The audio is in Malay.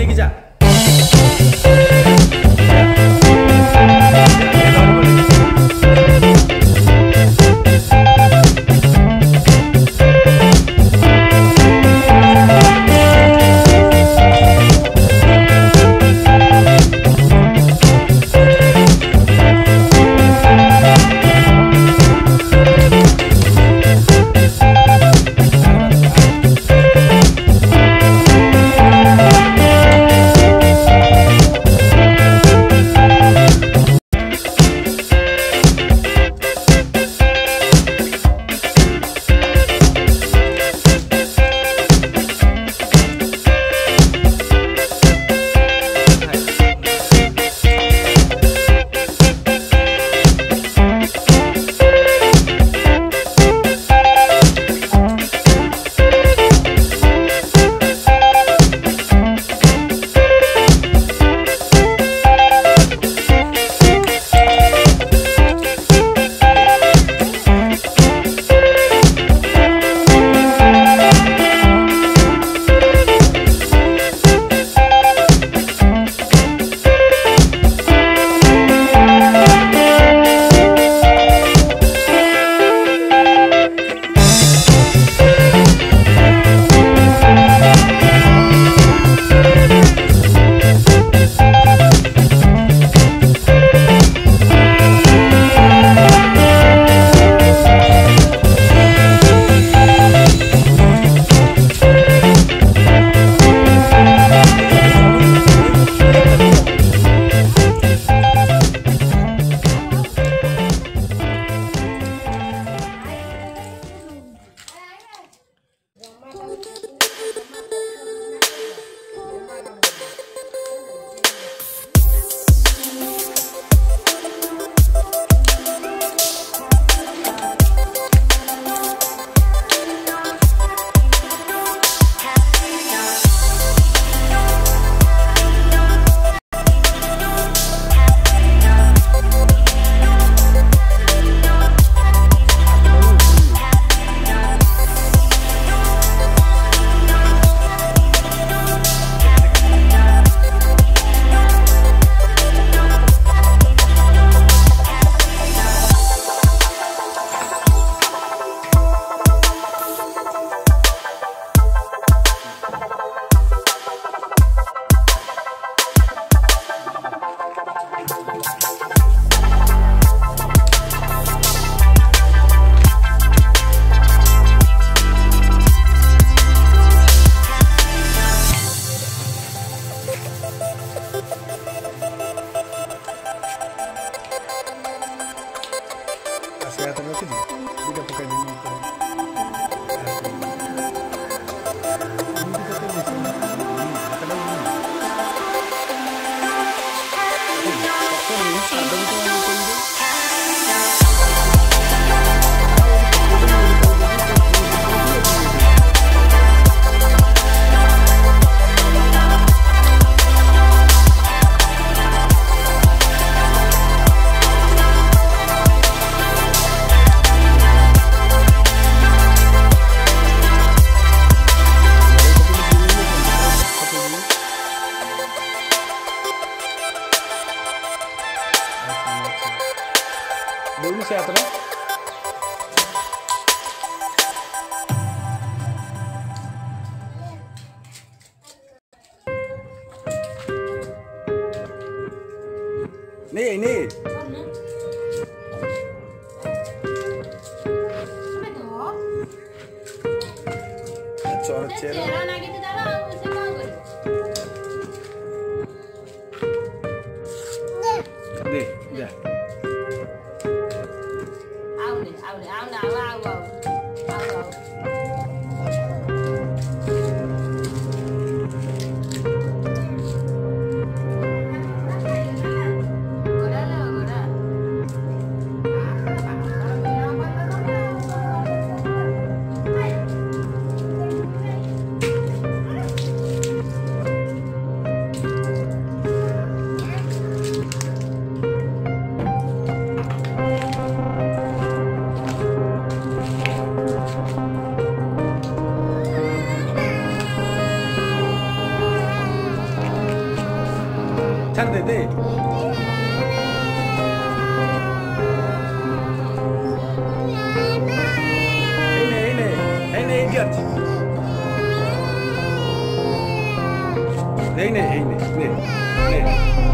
내기자. Saya akan roti dia. Dia dah pakai Ni, ni. Cor cera. Ni, dah. करते थे इने, इने, इने, इडियट। नहीं नहीं नहीं नहीं